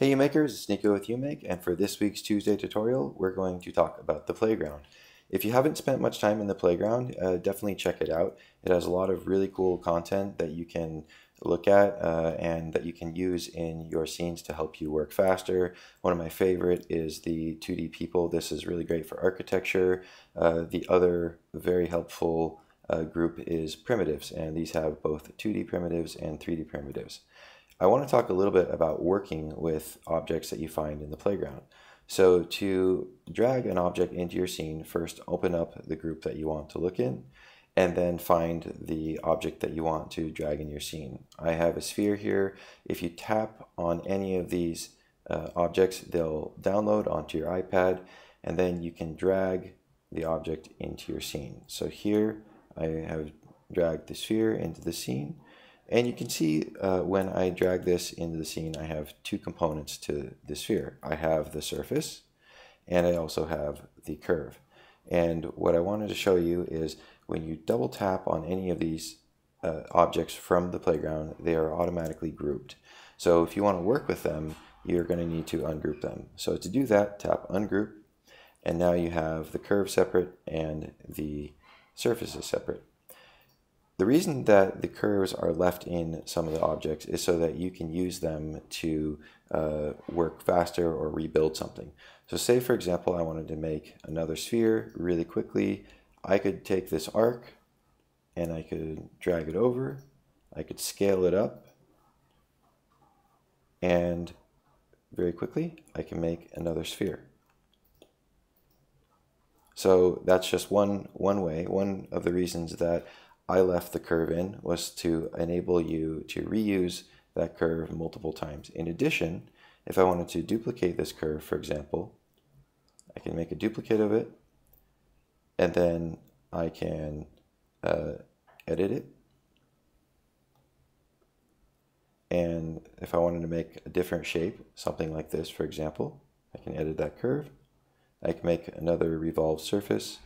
Hey UMakers, it's Nico with UMake, and for this week's Tuesday tutorial, we're going to talk about the playground. If you haven't spent much time in the playground, uh, definitely check it out. It has a lot of really cool content that you can look at uh, and that you can use in your scenes to help you work faster. One of my favorite is the 2D people. This is really great for architecture. Uh, the other very helpful uh, group is primitives, and these have both 2D primitives and 3D primitives. I want to talk a little bit about working with objects that you find in the playground. So to drag an object into your scene, first open up the group that you want to look in, and then find the object that you want to drag in your scene. I have a sphere here. If you tap on any of these uh, objects, they'll download onto your iPad, and then you can drag the object into your scene. So here I have dragged the sphere into the scene, and you can see uh, when I drag this into the scene, I have two components to the sphere. I have the surface, and I also have the curve. And what I wanted to show you is when you double tap on any of these uh, objects from the playground, they are automatically grouped. So if you want to work with them, you're going to need to ungroup them. So to do that, tap ungroup, and now you have the curve separate and the surfaces separate. The reason that the curves are left in some of the objects is so that you can use them to uh, work faster or rebuild something. So say for example I wanted to make another sphere really quickly, I could take this arc and I could drag it over, I could scale it up, and very quickly I can make another sphere. So that's just one, one way, one of the reasons that I left the curve in was to enable you to reuse that curve multiple times. In addition, if I wanted to duplicate this curve, for example, I can make a duplicate of it, and then I can uh, edit it. And if I wanted to make a different shape, something like this, for example, I can edit that curve. I can make another revolved surface.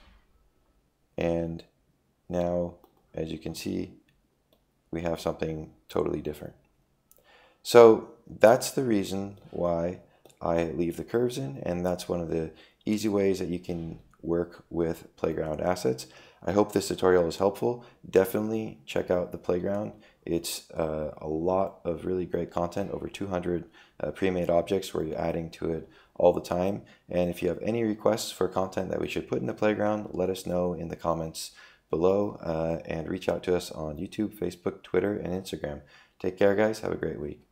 And now as you can see, we have something totally different. So that's the reason why I leave the curves in, and that's one of the easy ways that you can work with playground assets. I hope this tutorial is helpful. Definitely check out the playground. It's uh, a lot of really great content, over 200 uh, pre-made objects where you're adding to it all the time. And if you have any requests for content that we should put in the playground, let us know in the comments below uh, and reach out to us on YouTube, Facebook, Twitter, and Instagram. Take care, guys. Have a great week.